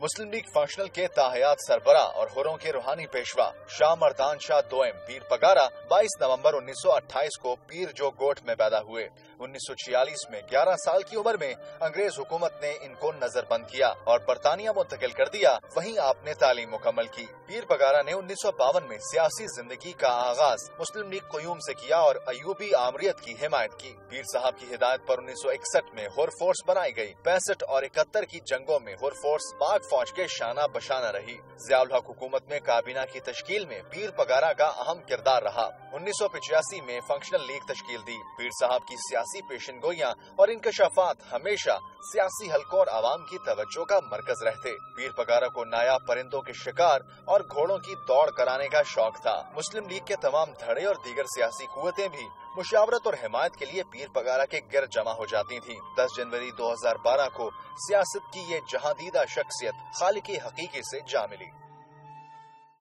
مسلم league functional کے تاحیات سربراہ اور ہروں کے روحانی پیشوا شاہ مردان شاہ دوئم پیر پگارا بائیس نومبر انیس سو اٹھائیس کو پیر جو گوٹ میں پیدا ہوئے۔ انیس سو چھیالیس میں گیارہ سال کی عمر میں انگریز حکومت نے ان کو نظر بند کیا اور برطانیہ منتقل کر دیا۔ وہیں آپ نے تعلیم مکمل کی۔ پیر پگارا نے انیس سو باون میں سیاسی زندگی کا آغاز مسلم لیگ قیوم سے کیا اور ایوبی آمریت کی حمایت کی۔ پیر صاحب کی ہدایت پر انیس سو اکسٹھ میں ہور فورس بنائی گئی۔ پینسٹھ اور اکہتر کی جنگوں میں ہور فورس پاک فوج کے شانہ بشانہ رہی۔ ضیاء الحق حکومت میں کابینہ کی تشکیل میں پیر پگارا کا اہم کردار رہا۔ انیس سو پچاسی میں فنکشنل لیگ تشکیل دی۔ پیر صاحب کی سیاسی پیشن گوئیاں اور انکشافات ہمیشہ سیاسی حلقوں اور عوام کی توجہ کا مرکز رہتے۔ پیر پگارا کو نایاب پرندوں کے شکار اور گھوڑوں کی دوڑ کرانے کا شوق تھا۔ مسلم لیگ کے تمام دھڑے اور دیگر سیاسی قوتیں بھی مشاورت اور حمایت کے لیے پیر پگارا کے گرد جمع ہو جاتی تھیں دس جنوری دو ہزار بارہ کو سیاست کی یہ جہاں دیدہ شخصیت خالقی حقیقی سے جا ملی۔